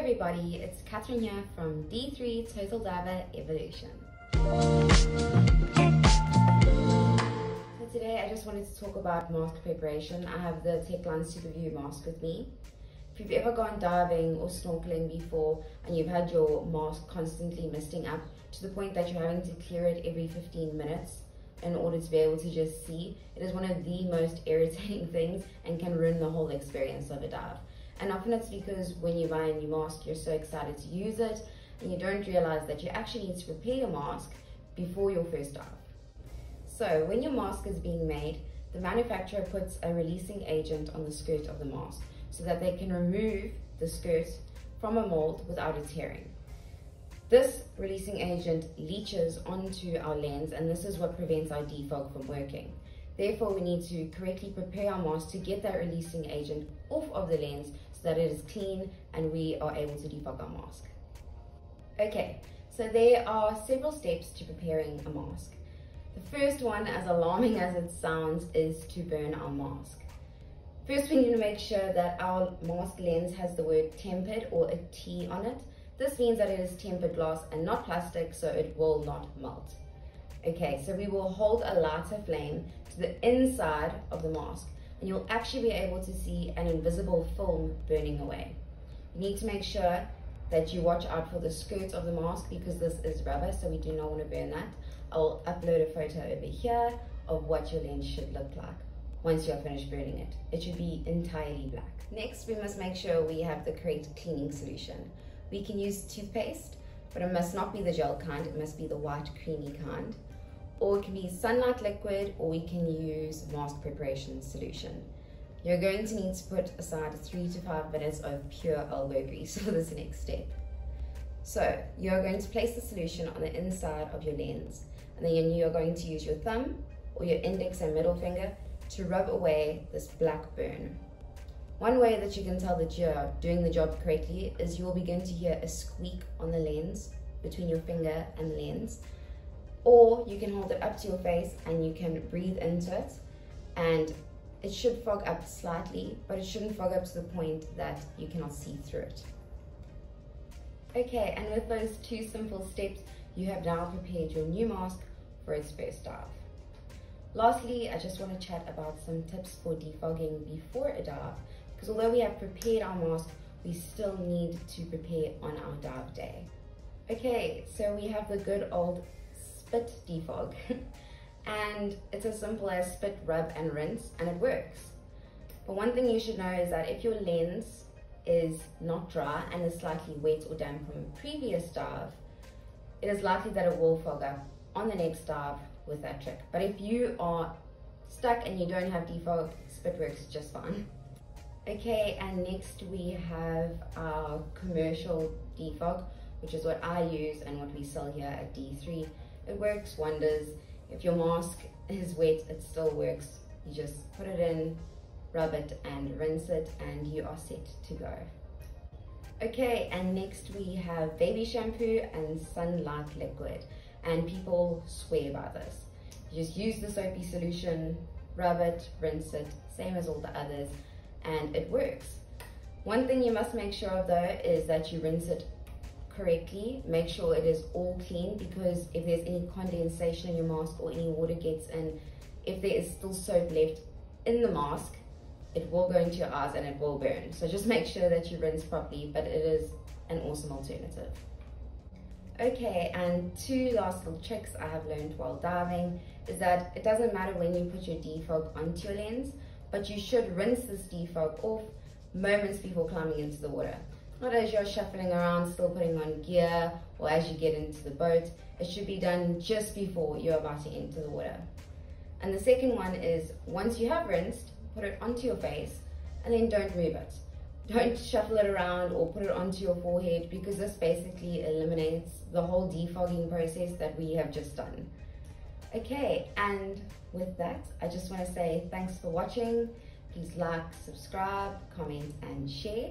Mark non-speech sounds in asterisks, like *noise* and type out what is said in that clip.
everybody, it's here from D3 Total Diver Evolution. So today I just wanted to talk about mask preparation. I have the Tecline Superview mask with me. If you've ever gone diving or snorkeling before and you've had your mask constantly misting up to the point that you're having to clear it every 15 minutes in order to be able to just see, it is one of the most *laughs* irritating things and can ruin the whole experience of a dive. And often it's because when you buy a new mask, you're so excited to use it and you don't realize that you actually need to prepare your mask before your first dive. So when your mask is being made, the manufacturer puts a releasing agent on the skirt of the mask so that they can remove the skirt from a mold without it tearing. This releasing agent leaches onto our lens and this is what prevents our defog from working. Therefore, we need to correctly prepare our mask to get that releasing agent off of the lens so that it is clean and we are able to defog our mask. Okay, so there are several steps to preparing a mask. The first one, as alarming as it sounds, is to burn our mask. First, we need to make sure that our mask lens has the word tempered or a T on it. This means that it is tempered glass and not plastic, so it will not melt. Okay, so we will hold a lighter flame to the inside of the mask and you'll actually be able to see an invisible film burning away. You need to make sure that you watch out for the skirt of the mask because this is rubber, so we do not want to burn that. I'll upload a photo over here of what your lens should look like once you're finished burning it. It should be entirely black. Next, we must make sure we have the correct cleaning solution. We can use toothpaste, but it must not be the gel kind, it must be the white creamy kind or it can be sunlight liquid, or we can use mask preparation solution. You're going to need to put aside three to five minutes of pure elbow grease *laughs* for this next step. So you're going to place the solution on the inside of your lens, and then you're going to use your thumb or your index and middle finger to rub away this black burn. One way that you can tell that you're doing the job correctly is you will begin to hear a squeak on the lens between your finger and lens or you can hold it up to your face and you can breathe into it and it should fog up slightly, but it shouldn't fog up to the point that you cannot see through it. Okay, and with those two simple steps, you have now prepared your new mask for its first dive. Lastly, I just want to chat about some tips for defogging before a dive, because although we have prepared our mask, we still need to prepare on our dive day. Okay, so we have the good old spit defog. *laughs* and it's as simple as spit, rub and rinse and it works. But one thing you should know is that if your lens is not dry and is slightly wet or damp from a previous dive, it is likely that it will fog up on the next dive with that trick. But if you are stuck and you don't have defog, spit works just fine. *laughs* Okay, and next we have our commercial defog, which is what I use and what we sell here at D3. It works wonders. If your mask is wet, it still works. You just put it in, rub it and rinse it and you are set to go. Okay, and next we have baby shampoo and sunlight liquid. And people swear by this. You just use the soapy solution, rub it, rinse it, same as all the others, and it works. One thing you must make sure of though is that you rinse it correctly, make sure it is all clean because if there's any condensation in your mask or any water gets in, if there is still soap left in the mask, it will go into your eyes and it will burn. So just make sure that you rinse properly, but it is an awesome alternative. Okay, and two last little tricks I have learned while diving is that it doesn't matter when you put your defog onto your lens, but you should rinse this defog off moments before climbing into the water. Not as you're shuffling around, still putting on gear, or as you get into the boat. It should be done just before you're about to enter the water. And the second one is, once you have rinsed, put it onto your face, and then don't move it. Don't shuffle it around or put it onto your forehead because this basically eliminates the whole defogging process that we have just done. Okay, and with that, I just want to say thanks for watching. Please like, subscribe, comment, and share